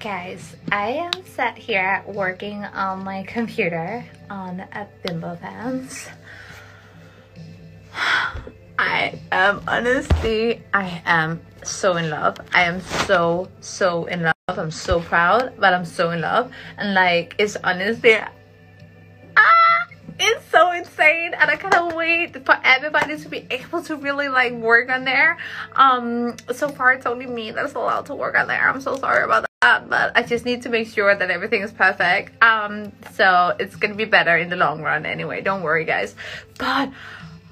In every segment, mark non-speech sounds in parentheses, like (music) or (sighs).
Guys, I am sat here working on my (laughs) computer on a Bimbo Pants. (sighs) I am honestly, I am so in love. I am so, so in love. I'm so proud, but I'm so in love. And like, it's honestly, ah, it's so insane. And I cannot wait for everybody to be able to really like work on there. Um, so far it's only me that's allowed to work on there. I'm so sorry about that. But I just need to make sure that everything is perfect. Um, so it's gonna be better in the long run anyway. Don't worry, guys. But,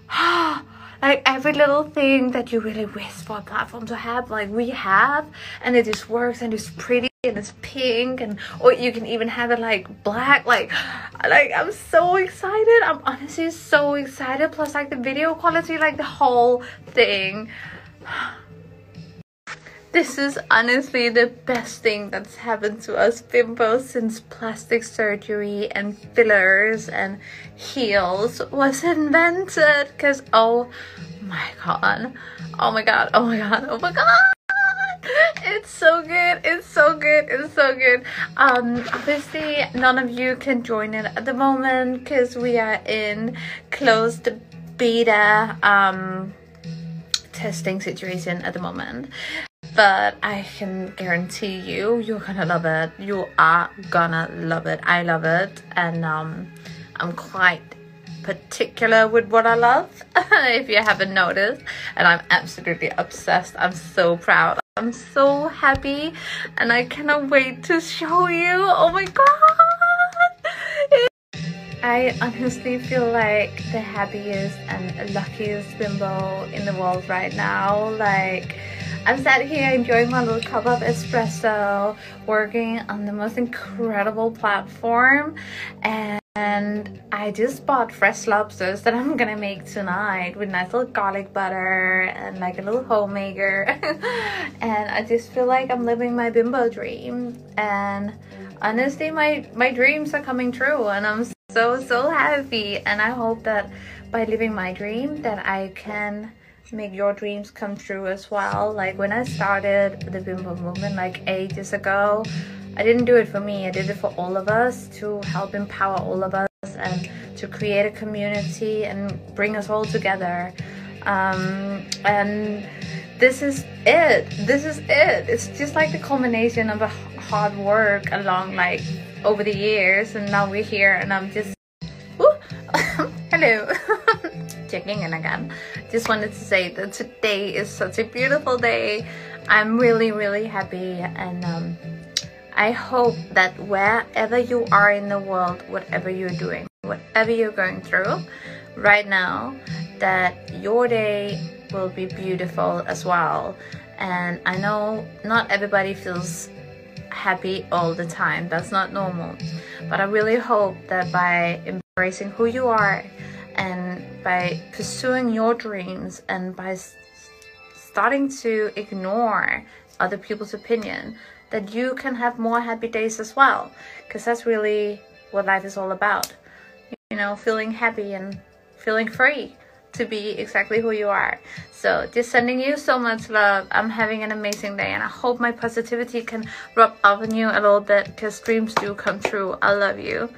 (gasps) like every little thing that you really wish for a platform to have like we have and it just works and it's pretty and it's pink and or you can even have it like black like (gasps) like i'm so excited i'm honestly so excited plus like the video quality like the whole thing (sighs) this is honestly the best thing that's happened to us. Bimbos since plastic surgery and fillers and heels was invented. Because oh my god. Oh my god. Oh my god. Oh my god. It's so good. It's so good. It's so good. Um obviously none of you can join it at the moment because we are in closed beta um testing situation at the moment but I can guarantee you, you're gonna love it. You are gonna love it. I love it, and um, I'm quite particular with what I love, (laughs) if you haven't noticed, and I'm absolutely obsessed. I'm so proud. I'm so happy, and I cannot wait to show you. Oh my god! (laughs) I honestly feel like the happiest and luckiest bimbo in the world right now. Like, I'm sat here enjoying my little cup of espresso, working on the most incredible platform, and I just bought fresh lobsters that I'm gonna make tonight with nice little garlic butter and like a little homemaker. (laughs) and I just feel like I'm living my bimbo dream. And honestly, my, my dreams are coming true and I'm so, so happy. And I hope that by living my dream that I can make your dreams come true as well. Like when I started the Bimbo movement like ages ago, I didn't do it for me. I did it for all of us to help empower all of us and to create a community and bring us all together. Um, and this is it. This is it. It's just like the culmination of a hard work along like over the years and now we're here and I'm just (laughs) hello (laughs) checking in again just wanted to say that today is such a beautiful day. I'm really really happy and um, i hope that wherever you are in the world whatever you're doing whatever you're going through right now that your day will be beautiful as well. And i know not everybody feels happy all the time. That's not normal. But i really hope that by embracing who you are and by pursuing your dreams and by starting to ignore other people's opinion that you can have more happy days as well because that's really what life is all about. You know feeling happy and feeling free to be exactly who you are. So just sending you so much love. I'm having an amazing day and i hope my positivity can rub off on you a little bit because dreams do come true. I love you